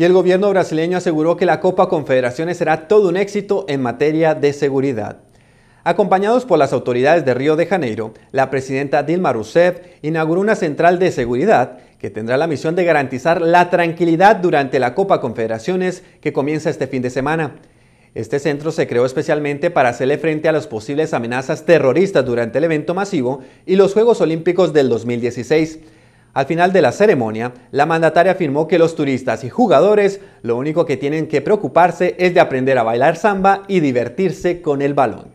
Y el gobierno brasileño aseguró que la Copa Confederaciones será todo un éxito en materia de seguridad. Acompañados por las autoridades de Río de Janeiro, la presidenta Dilma Rousseff inauguró una central de seguridad que tendrá la misión de garantizar la tranquilidad durante la Copa Confederaciones que comienza este fin de semana. Este centro se creó especialmente para hacerle frente a las posibles amenazas terroristas durante el evento masivo y los Juegos Olímpicos del 2016. Al final de la ceremonia, la mandataria afirmó que los turistas y jugadores lo único que tienen que preocuparse es de aprender a bailar samba y divertirse con el balón.